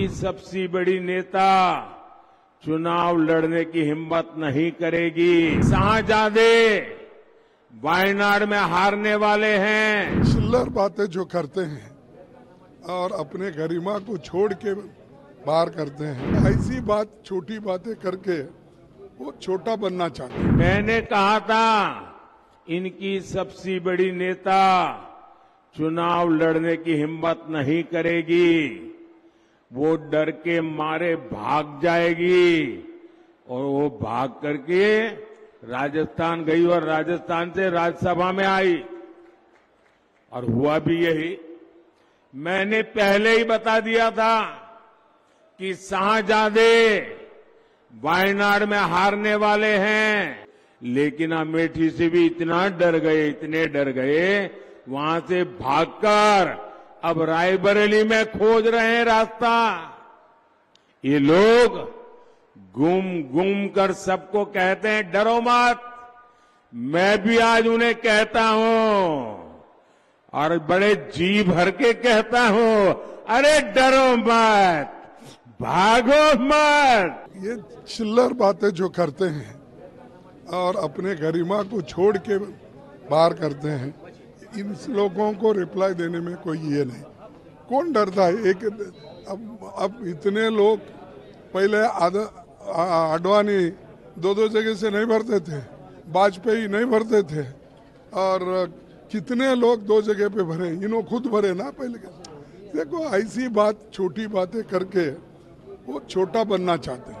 इनकी सबसे बड़ी नेता चुनाव लड़ने की हिम्मत नहीं करेगी। शाहजादे वायनाड में हारने वाले हैं। चिल्लर बातें जो करते हैं और अपने गरिमा को छोड़ के बाहर करते हैं। ऐसी बात छोटी बातें करके वो छोटा बनना चाहते हैं। मैंने कहा था इनकी सबसे बड़ी नेता चुनाव लड़ने की हिम्मत नहीं करेगी। वो डर के मारे भाग जाएगी। और वो भाग करके राजस्थान गई और राजस्थान से राज्यसभा में आई। और हुआ भी यही। मैंने पहले ही बता दिया था कि शाहजादे वायनाड में हारने वाले हैं। लेकिन अमेठी से भी इतना डर गए, इतने डर गए, वहाँ से भागकर अब रायबरेली में खोज रहे हैं रास्ता। ये लोग गुम गुम कर सबको कहते हैं, डरो मत। मैं भी आज उन्हें कहता हूँ और बड़े जी भर के कहता हूँ, अरे डरो मत, भागो मत। ये चिल्लर बातें जो करते हैं और अपने गरिमा को छोड़ के बाहर करते हैं इन लोगों को रिप्लाई देने में कोई ये नहीं। कौन डरता है? एक अब अब इतने लोग पहले आडवाणी दो दो जगह से नहीं भरते थे वाजपेयी नहीं भरते थे, और कितने लोग दो जगह पे भरे, इन्हों खुद भरे ना पहले के। देखो, ऐसी बात, छोटी बातें करके वो छोटा बनना चाहते हैं।